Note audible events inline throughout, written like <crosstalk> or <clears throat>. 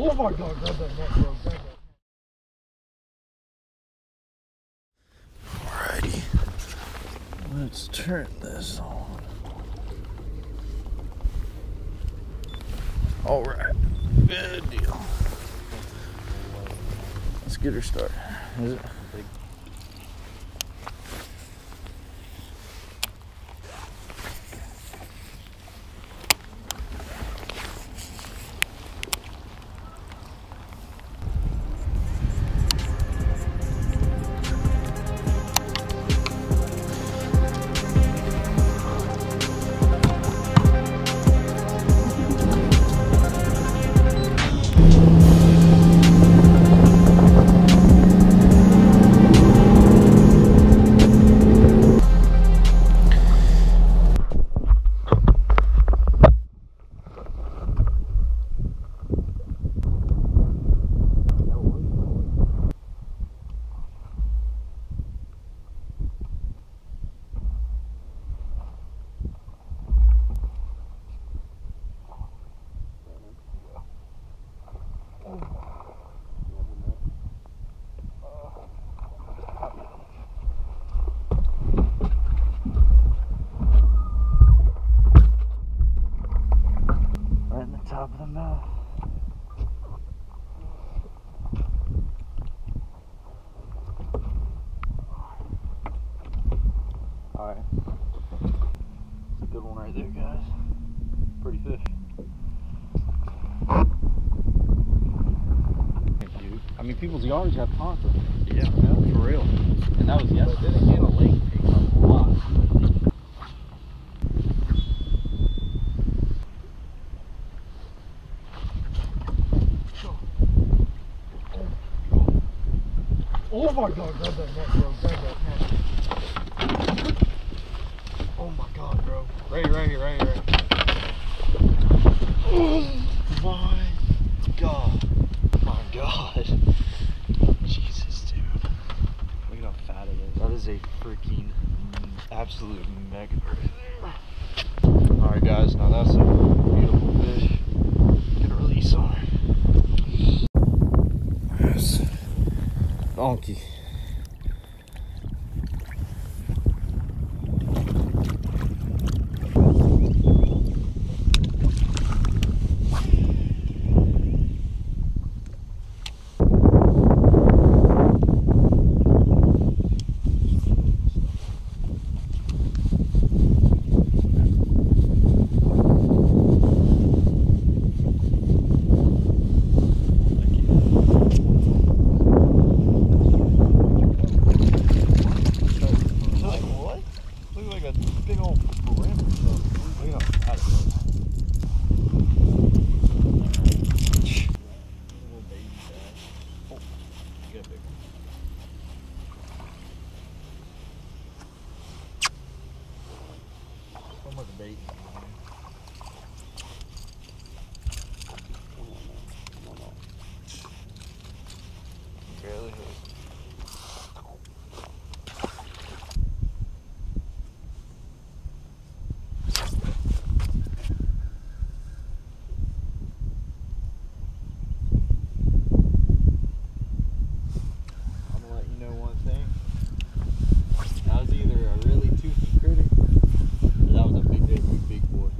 Oh my god, grab that net, bro. Grab that. Alrighty. Let's turn this on. Alright. Good deal. Let's get her started. Is it? Right top of the mouth. Alright. It's a good one right there, guys. Pretty fish. You. I mean, people's yards have ponds. Yeah, for real. And that was yesterday. Then again, a lake takes a lot. Oh my god, grab that net, bro. Grab that net. Oh my god, bro. Right, here, right here, right here, right here. Oh my god. My god. Jesus, dude. Look at how fat it is. That is a freaking absolute mega right there. Alright, guys, now that's a beautiful fish. Gonna release on her. Yes. Donkey. Like what? Look like a big old perimeter stuff. Look how fat it is. Some of the bait. Barely hooked. I'm gonna let you know one thing. That was either a really toothy critter, or that was a big, big, big, big boy.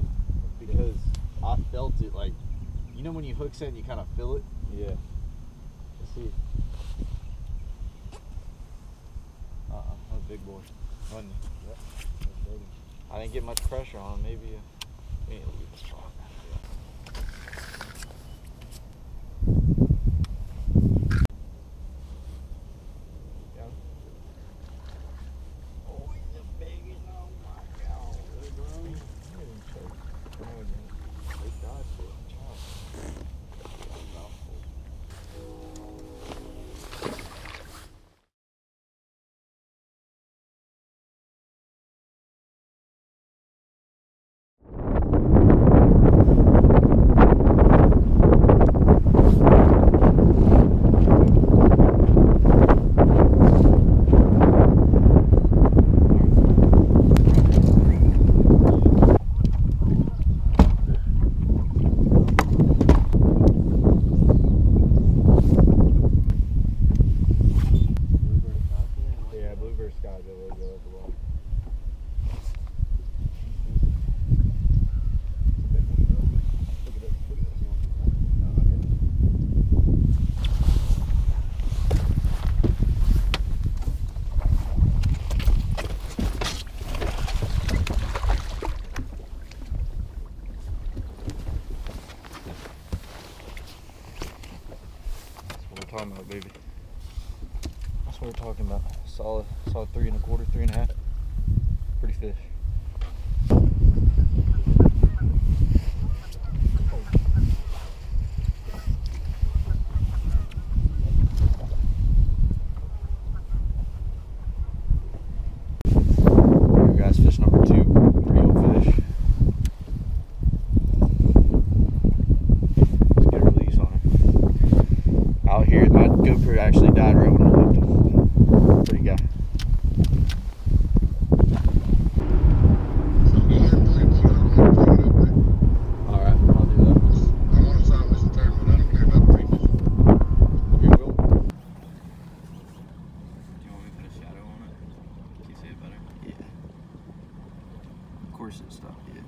Because I felt it like, you know when you hook set and you kind of feel it. Yeah. Let's see. Uh, uh was a big boy, wasn't he? Yep. I didn't get much pressure on him. Maybe. Uh, That's what we're talking about. Solid, solid three and a quarter, three and a half. Pretty fish. Here, guys, fish number two. Real fish. Let's get a release on her. Out here, my GoPro actually died right when I left him. Pretty guy. All right, I'll do that. You will. Do you want me to put a shadow on it? Can you see it better? Yeah. Of course it's stuff. Yeah.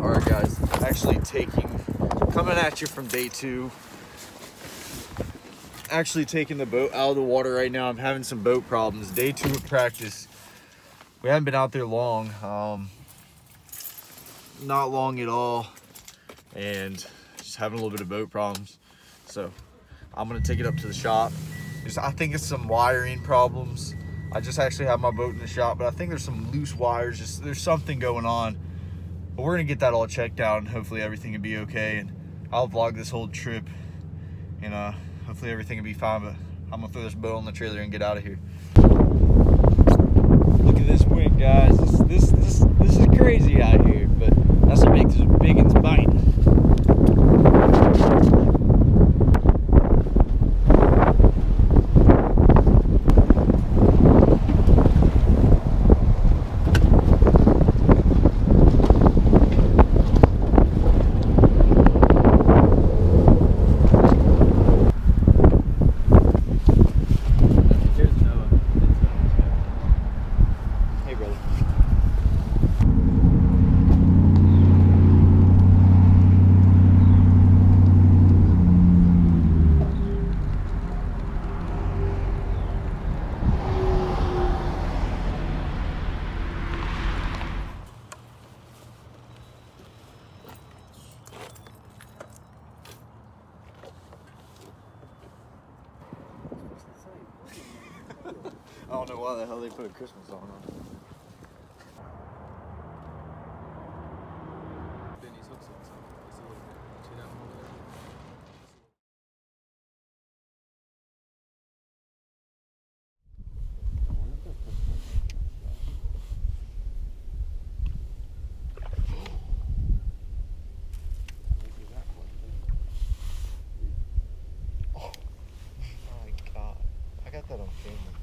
All right, guys. Actually taking, coming at you from day two. Actually taking the boat out of the water right now. I'm having some boat problems. Day two of practice. We haven't been out there long. Um, not long at all and just having a little bit of boat problems so i'm gonna take it up to the shop i think it's some wiring problems i just actually have my boat in the shop but i think there's some loose wires just there's something going on but we're gonna get that all checked out and hopefully everything will be okay and i'll vlog this whole trip and uh hopefully everything will be fine but i'm gonna throw this boat on the trailer and get out of here. Look at this wind guys. This this this, this is crazy out here but that's what makes this big and bite I don't know why the hell they put a Christmas song on. Oh my god. I got that on camera.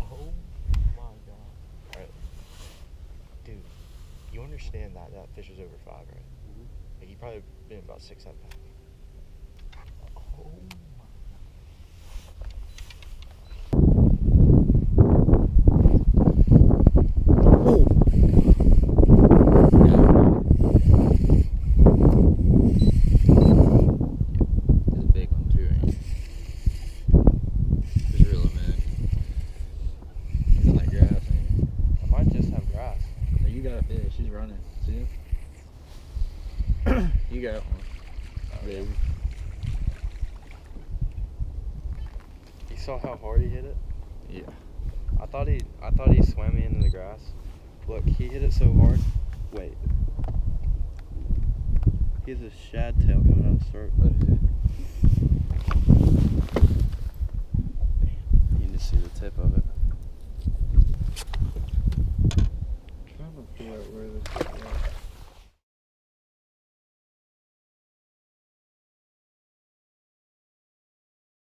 Oh my god. Alright. Dude, you understand that that fish was over five, right? Mm-hmm. Like he probably been about six, seven pounds. Oh. It's a big one too, ain't it? Just reel him in. He's in that grass, ain't he? I might just have grass. No, you got a fish. He's running. See him? <clears throat> you got one. Baby. You saw how hard he hit it? Yeah. I thought he I thought he swam me into the grass. Look, he hit it so hard. Wait. He has a shad tail coming out of his throat. Let me see. You can just see the tip of it. Out where this